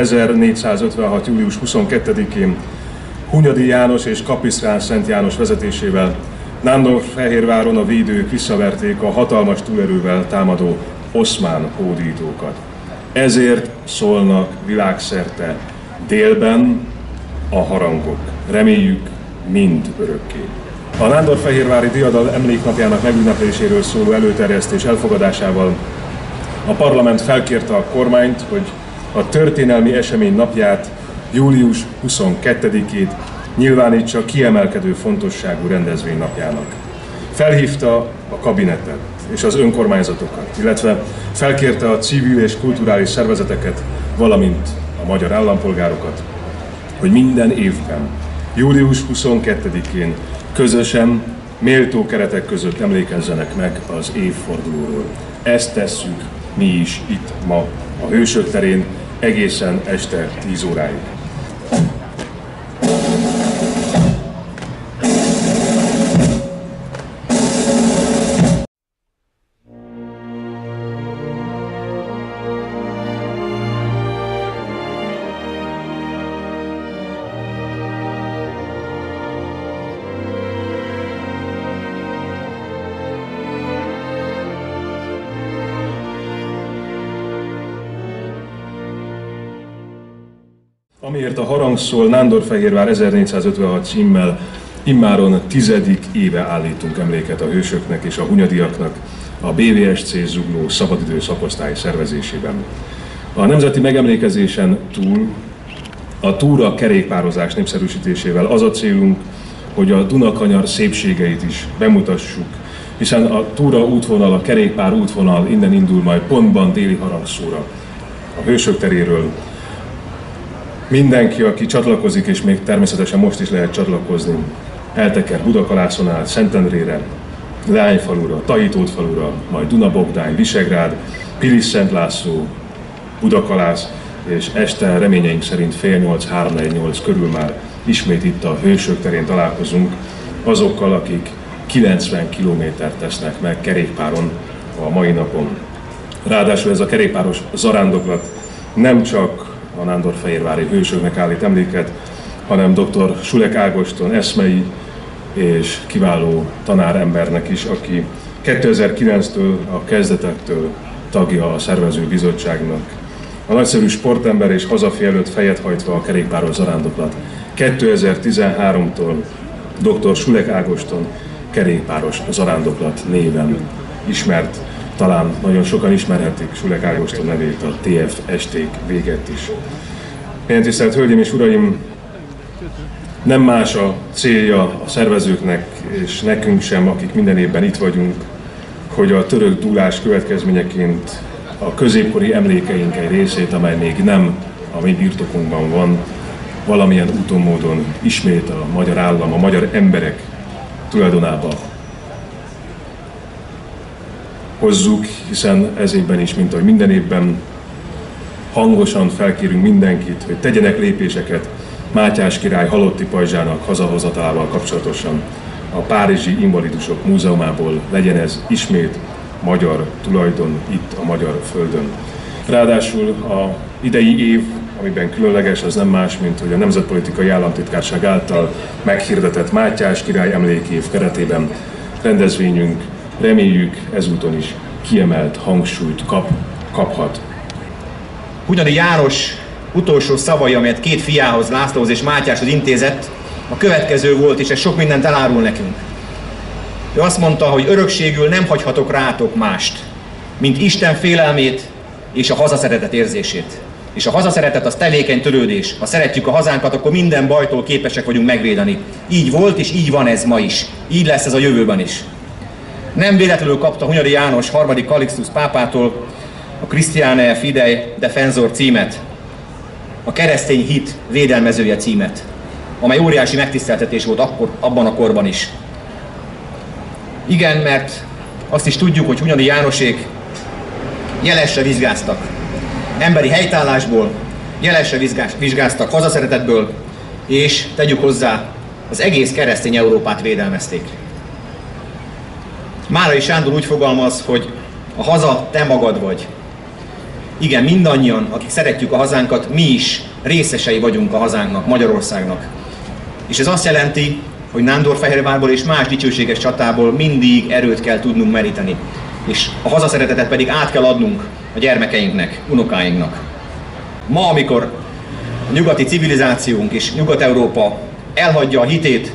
1456. július 22-én Hunyadi János és Kapisztrán Szent János vezetésével Nándorfehérváron a védők visszaverték a hatalmas túlerővel támadó oszmán hódítókat. Ezért szólnak világszerte délben a harangok. Reméljük mind örökké. A Nándorfehérvári Diadal emléknapjának megünnepléséről szóló előterjesztés elfogadásával a parlament felkérte a kormányt, hogy a történelmi esemény napját, július 22-ét nyilvánítsa kiemelkedő fontosságú rendezvény napjának. Felhívta a kabinetet és az önkormányzatokat, illetve felkérte a civil és kulturális szervezeteket, valamint a magyar állampolgárokat, hogy minden évben, július 22-én közösen, méltó keretek között emlékezzenek meg az évfordulóról. Ezt tesszük mi is itt ma a Hősök terén egészen este 10 óráig. Amiért a harang szól Nándorfehérvár 1456 címmel immáron tizedik éve állítunk emléket a hősöknek és a hunyadiaknak a BVSC Zugló szabadidő szakosztály szervezésében. A nemzeti megemlékezésen túl a túra kerékpározás népszerűsítésével az a célunk, hogy a Dunakanyar szépségeit is bemutassuk, hiszen a túra útvonal, a kerékpár útvonal innen indul majd pontban déli harangszóra a Hősök teréről Mindenki, aki csatlakozik, és még természetesen most is lehet csatlakozni, elteker Budakalászon át, Szentendrére, Leányfalura, Tahitótfalura, majd Dunabogdány, Visegrád, Pilis Szent László, Budakalász, és este reményeink szerint fél nyolc, három, nyolc körül már ismét itt a Hősök terén találkozunk azokkal, akik 90 kilométert tesznek meg kerékpáron a mai napon. Ráadásul ez a kerékpáros zarándoklat nem csak a Nándorfehérvári hősöknek állít emléket, hanem dr. Sulek Ágoston eszmei és kiváló tanárembernek is, aki 2009-től a kezdetektől tagja a szervező bizottságnak. A nagyszerű sportember és hazafi előtt fejet hajtva a kerékpáros zarándoklat. 2013-tól dr. Sulek Ágoston kerékpáros zarándoklat néven ismert talán nagyon sokan ismerhetik Sulek Ágoston nevét a TF esték véget is. Én tisztelt Hölgyeim és Uraim, nem más a célja a szervezőknek és nekünk sem, akik minden évben itt vagyunk, hogy a török dúlás következményeként a középkori emlékeink egy részét, amely még nem a mi birtokunkban van, valamilyen úton módon ismét a magyar állam, a magyar emberek tulajdonába hozzuk, hiszen ez évben is, mint ahogy minden évben hangosan felkérünk mindenkit, hogy tegyenek lépéseket Mátyás király halotti pajzsának hazahozatalával kapcsolatosan. A Párizsi Invalidusok Múzeumából legyen ez ismét magyar tulajdon itt a magyar földön. Ráadásul a idei év, amiben különleges, az nem más, mint hogy a Nemzetpolitikai Államtitkárság által meghirdetett Mátyás király emlékév keretében rendezvényünk reméljük ezúton is kiemelt hangsúlyt kap, kaphat. Hunyadi János utolsó szavai, amelyet két fiához, Lászlóhoz és Mátyáshoz intézett, a következő volt, és ez sok mindent elárul nekünk. Ő azt mondta, hogy örökségül nem hagyhatok rátok mást, mint Isten félelmét és a hazaszeretet érzését. És a hazaszeretet az tevékeny törődés. Ha szeretjük a hazánkat, akkor minden bajtól képesek vagyunk megvédeni. Így volt, és így van ez ma is. Így lesz ez a jövőben is. Nem véletlenül kapta Hunyadi János harmadik Calixtus pápától a Christiane Fidei Defensor címet, a keresztény hit védelmezője címet, amely óriási megtiszteltetés volt akkor, abban a korban is. Igen, mert azt is tudjuk, hogy Hunyadi Jánosék jelesre vizsgáztak. Emberi helytállásból, jelesre vizsgáztak hazaszeretetből, és tegyük hozzá, az egész keresztény Európát védelmezték. Márai Sándor úgy fogalmaz, hogy a haza te magad vagy. igen, mindannyian, akik szeretjük a hazánkat, mi is részesei vagyunk a hazánknak, Magyarországnak. És ez azt jelenti, hogy Nándorfehérvárból és más dicsőséges csatából mindig erőt kell tudnunk meríteni. És a hazaszeretetet pedig át kell adnunk a gyermekeinknek, unokáinknak. Ma, amikor a nyugati civilizációnk és Nyugat-Európa elhagyja a hitét,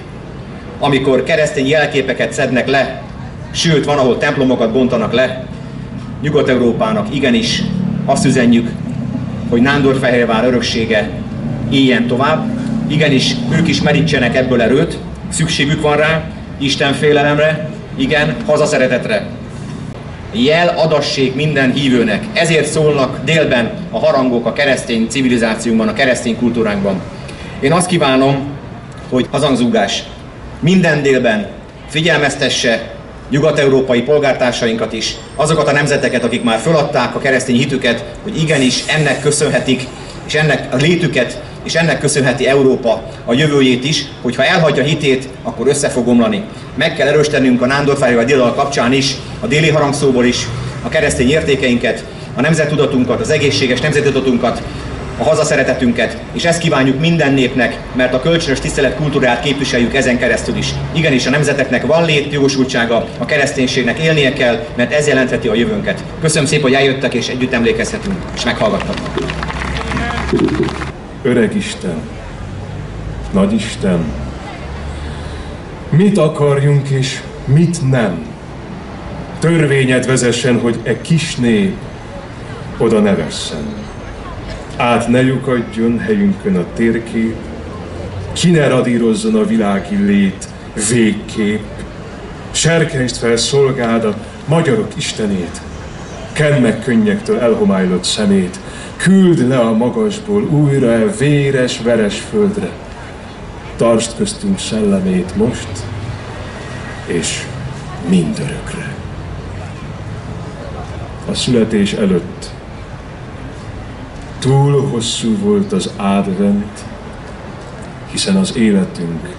amikor keresztény jelképeket szednek le, sőt, van, ahol templomokat bontanak le, Nyugat-Európának igenis azt üzenjük, hogy Nándorfehérvár öröksége éljen tovább, igenis ők is merítsenek ebből erőt, szükségük van rá, Isten félelemre, igen, hazaszeretetre. Jel adassék minden hívőnek. Ezért szólnak délben a harangok a keresztény civilizációban, a keresztény kultúránkban. Én azt kívánom, hogy hazangzúgás minden délben figyelmeztesse nyugat-európai polgártársainkat is, azokat a nemzeteket, akik már föladták a keresztény hitüket, hogy igenis ennek köszönhetik, és ennek a létüket, és ennek köszönheti Európa a jövőjét is, hogyha elhagyja hitét, akkor össze fog omlani. Meg kell erősítenünk a Nándorfájval Déldal kapcsán is, a déli harangszóból is, a keresztény értékeinket, a nemzettudatunkat, az egészséges nemzettudatunkat, a hazaszeretetünket, és ezt kívánjuk minden népnek, mert a kölcsönös tisztelet kultúrát képviseljük ezen keresztül is. Igenis, a nemzeteknek van létjogosultsága, a kereszténységnek élnie kell, mert ez jelentheti a jövőnket. Köszönöm szépen, hogy eljöttek, és együtt emlékezhetünk, és meghallgattak. Öreg Isten, Nagy Isten, mit akarjunk és mit nem? Törvényed vezessen, hogy e kis nép oda ne vesszen át ne lyukadjon helyünkön a térkép, ki ne radírozzon a világi lét végkép, serkentsd fel szolgád a magyarok istenét, kenn meg könnyektől elhomályodott szemét, küld le a magasból újra e véres, veres földre, tartsd köztünk szellemét most, és mindörökre. A születés előtt Túl hosszú volt az advent, hiszen az életünk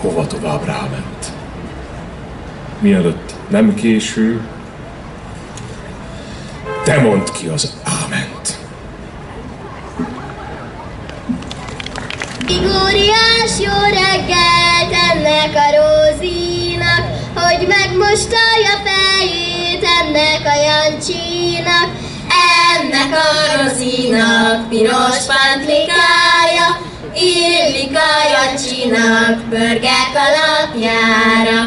hova tovább ráment. Mielőtt nem késő, te mondd ki az áment. Glóriás jó reggelt ennek a Rózinak, hogy megmostalja fejét ennek a Jancsinak, ennek a rozinak piros pantlikája, illik a jancsinak pörgek a lapjára.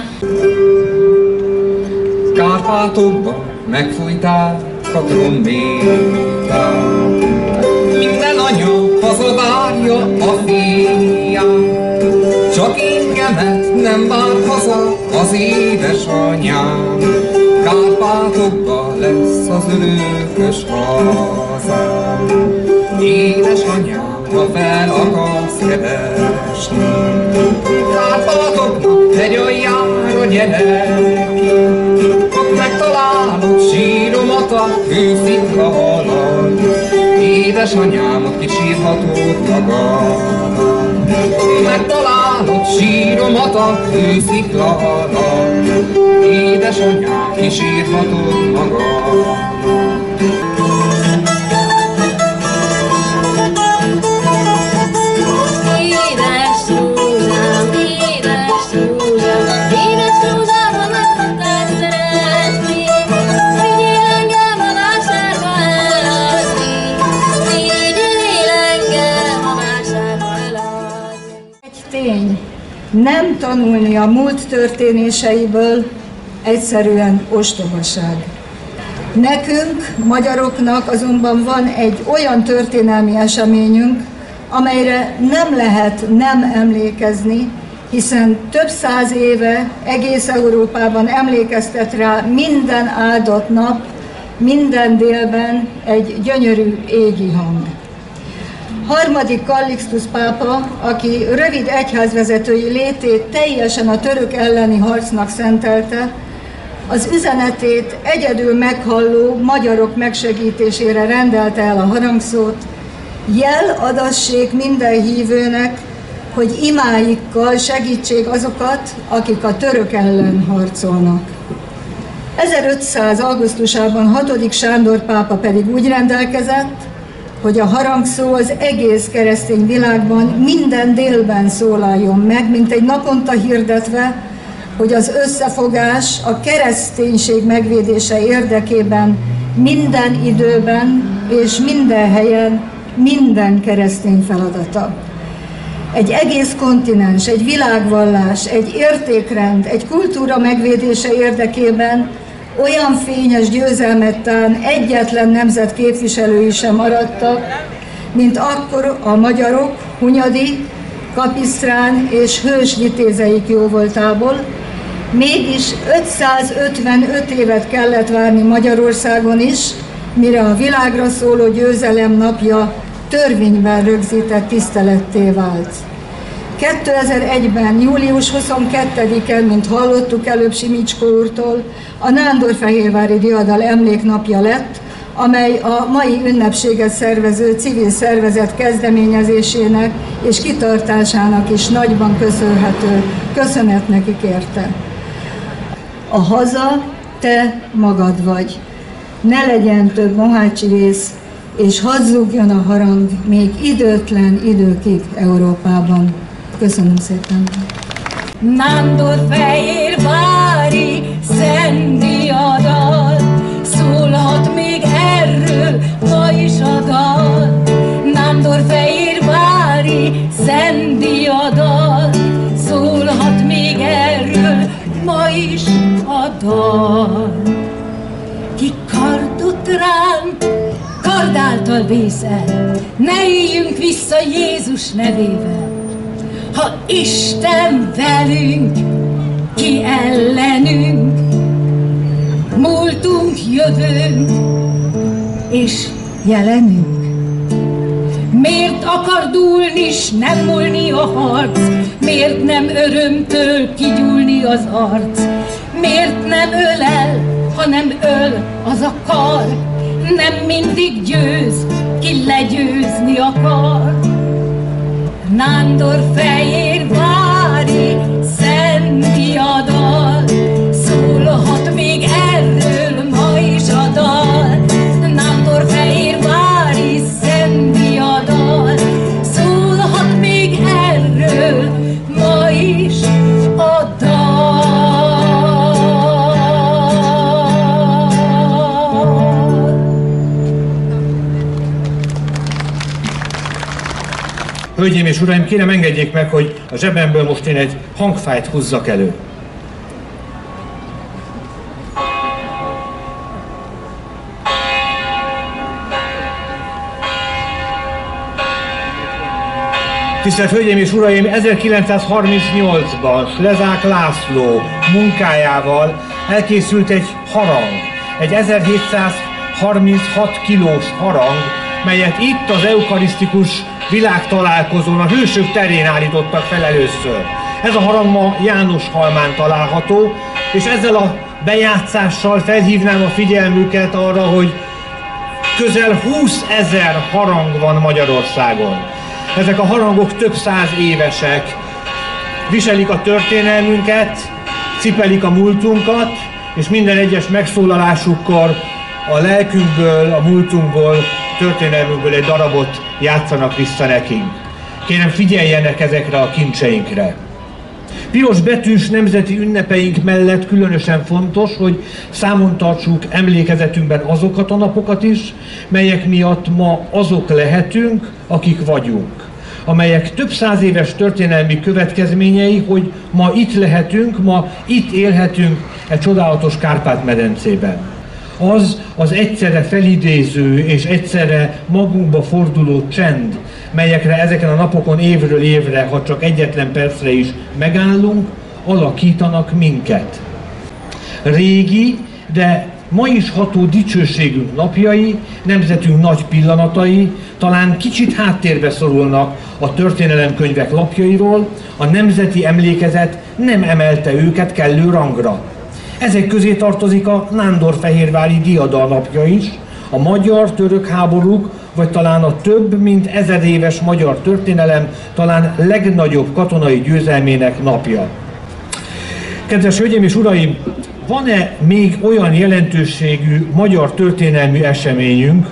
Kárpátokba a trombétát, minden anya hazavárja a fiát, csak engemet nem vár haza az édesanyám. Kárpátokba lesz az örökös hazám. Édesanyám, ha fel akarsz keresni, Kárpátoknak egy olyanra gyere ki, ott megtalálod síromat a hőszikra halad. Édesanyámat kisírhatod magad. Megtalálod síromat a hőszikla alatt, Édesanyám, kisírhatod magad. Nem tanulni a múlt történéseiből egyszerűen ostobaság. Nekünk, magyaroknak azonban van egy olyan történelmi eseményünk, amelyre nem lehet nem emlékezni, hiszen több száz éve egész Európában emlékeztet rá minden áldott nap, minden délben egy gyönyörű égi hang harmadik Kallixtus pápa, aki rövid egyházvezetői létét teljesen a török elleni harcnak szentelte, az üzenetét egyedül meghalló magyarok megsegítésére rendelte el a harangszót, jel adassék minden hívőnek, hogy imáikkal segítsék azokat, akik a török ellen harcolnak. 1500. augusztusában 6. Sándor pápa pedig úgy rendelkezett, hogy a harangszó az egész keresztény világban minden délben szólaljon meg, mint egy naponta hirdetve, hogy az összefogás a kereszténység megvédése érdekében minden időben és minden helyen minden keresztény feladata. Egy egész kontinens, egy világvallás, egy értékrend, egy kultúra megvédése érdekében olyan fényes győzelmet tán egyetlen nemzet képviselői sem maradtak, mint akkor a magyarok, Hunyadi, Kapisztrán és hős vitézeik jóvoltából, mégis 555 évet kellett várni Magyarországon is, mire a világra szóló győzelem napja törvényben rögzített tiszteletté vált. 2001-ben, július 22-en, mint hallottuk előbb Simicskó úrtól, a Nándorfehérvári Diadal emléknapja lett, amely a mai ünnepséget szervező civil szervezet kezdeményezésének és kitartásának is nagyban köszönhető. Köszönet nekik érte. A haza te magad vagy. Ne legyen több mohácsi rész, és hadd zúgjon a harang még időtlen időkig Európában. Köszönöm szépen. Nándor fehér vári szendi adat, szólhat még erről ma is a dal. Nándor fehér vári szendi adat, szólhat még erről ma is a dal. Ki kardot ránk, kard által vészel, ne éljünk vissza Jézus nevével. Ha Isten velünk, ki ellenünk, múltunk, jövőnk és jelenünk. Miért akar dúlni, s nem múlni a harc? Miért nem örömtől kigyúlni az arc? Miért nem ölel, hanem öl az a kar? Nem mindig győz, ki legyőzni akar. Nándor fehér vári, és uraim, kérem engedjék meg, hogy a zsebemből most én egy hangfájt húzzak elő. Tisztelt Hölgyeim és Uraim, 1938-ban Lezák László munkájával elkészült egy harang, egy 1736 kilós harang, melyet itt az eukarisztikus világtalálkozón a hősök terén állítottak fel először. Ez a harang ma János Halmán található, és ezzel a bejátszással felhívnám a figyelmüket arra, hogy közel 20 ezer harang van Magyarországon. Ezek a harangok több száz évesek, viselik a történelmünket, cipelik a múltunkat, és minden egyes megszólalásukkor a lelkünkből, a múltunkból, történelmünkből egy darabot játszanak vissza nekünk. Kérem figyeljenek ezekre a kincseinkre. Piros betűs nemzeti ünnepeink mellett különösen fontos, hogy számon tartsuk emlékezetünkben azokat a napokat is, melyek miatt ma azok lehetünk, akik vagyunk amelyek több száz éves történelmi következményei, hogy ma itt lehetünk, ma itt élhetünk egy csodálatos Kárpát-medencében. Az az egyszerre felidéző és egyszerre magunkba forduló csend, melyekre ezeken a napokon évről évre, ha csak egyetlen percre is megállunk, alakítanak minket. Régi, de ma is ható dicsőségünk napjai, nemzetünk nagy pillanatai talán kicsit háttérbe szorulnak a történelemkönyvek lapjairól, a nemzeti emlékezet nem emelte őket kellő rangra. Ezek közé tartozik a Nándorfehérvári diadal napja is, a magyar-török háborúk, vagy talán a több mint ezer éves magyar történelem talán legnagyobb katonai győzelmének napja. Kedves hölgyeim és uraim, van-e még olyan jelentőségű magyar történelmi eseményünk,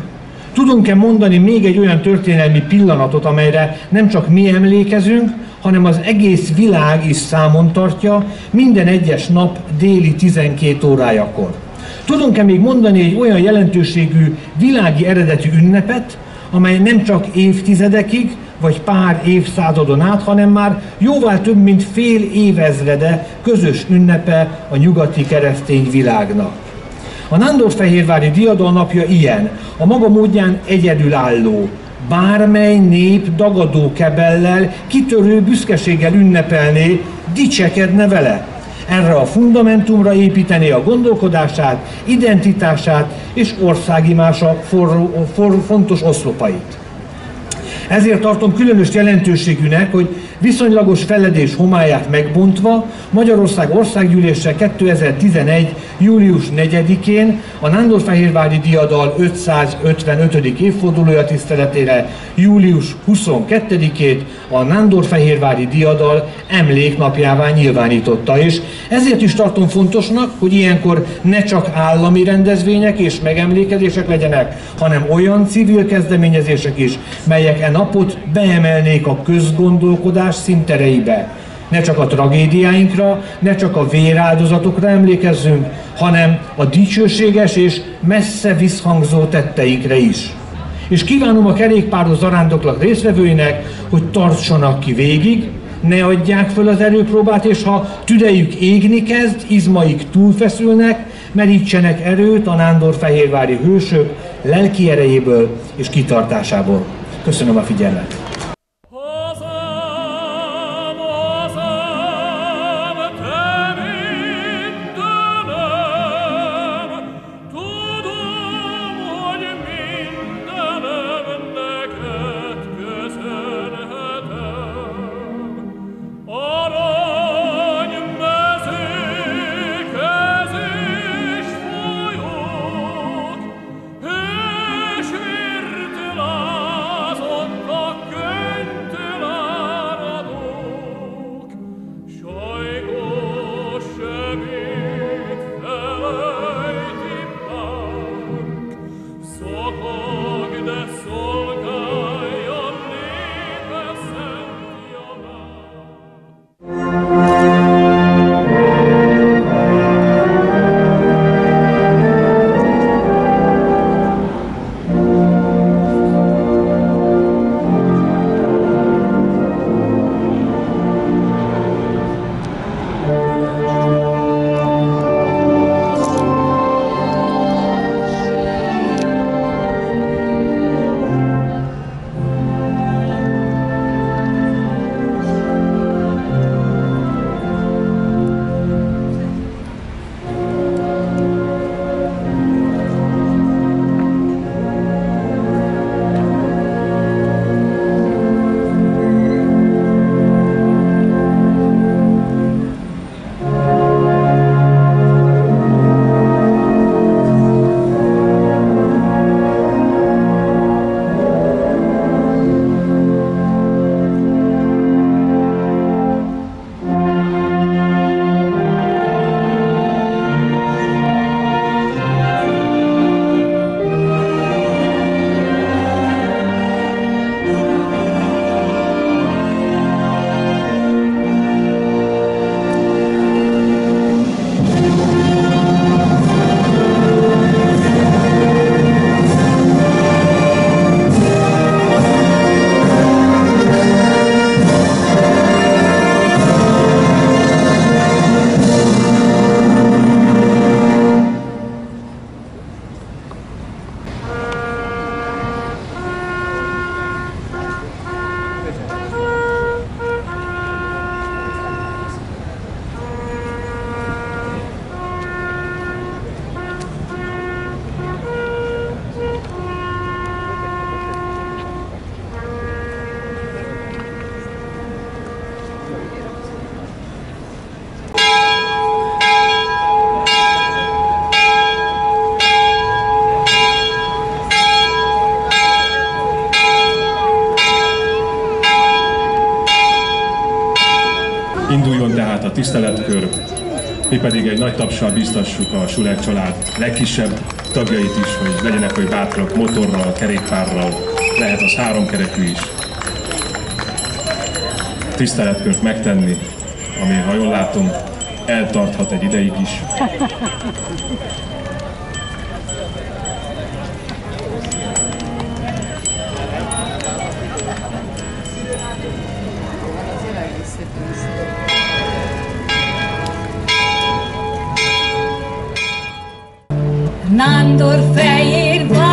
Tudunk-e mondani még egy olyan történelmi pillanatot, amelyre nem csak mi emlékezünk, hanem az egész világ is számon tartja minden egyes nap déli 12 órájakor? Tudunk-e még mondani egy olyan jelentőségű világi eredetű ünnepet, amely nem csak évtizedekig, vagy pár évszázadon át, hanem már jóval több mint fél évezrede közös ünnepe a nyugati keresztény világnak. A Nándorfehérvári diadal napja ilyen, a maga módján egyedülálló, bármely nép dagadó kebellel, kitörő büszkeséggel ünnepelné, dicsekedne vele. Erre a fundamentumra építené a gondolkodását, identitását és országimása forró, for, fontos oszlopait. Ezért tartom különös jelentőségűnek, hogy viszonylagos feledés homályát megbontva Magyarország országgyűlése 2011. július 4-én a Nándorfehérvári Diadal 555. évfordulója tiszteletére július 22-ét a Nándorfehérvári Diadal emléknapjává nyilvánította. És ezért is tartom fontosnak, hogy ilyenkor ne csak állami rendezvények és megemlékezések legyenek, hanem olyan civil kezdeményezések is, melyek e napot beemelnék a közgondolkodás szintereibe. Ne csak a tragédiáinkra, ne csak a véráldozatokra emlékezzünk, hanem a dicsőséges és messze visszhangzó tetteinkre is. És kívánom a kerékpáros zarándoklat részvevőinek, hogy tartsanak ki végig, ne adják föl az erőpróbát, és ha tüdejük égni kezd, izmaik túlfeszülnek, merítsenek erőt a Nándor-Fehérvári hősök lelki erejéből és kitartásából. Köszönöm a figyelmet! Tiszteletkör, Mi pedig egy nagy tapsal biztassuk a Suler család legkisebb tagjait is, hogy legyenek, hogy bátrak motorral, kerékpárral, lehet az háromkerekű is. Tiszteletkört megtenni, ami, ha jól látom, eltarthat egy ideig is. Nandor fején van.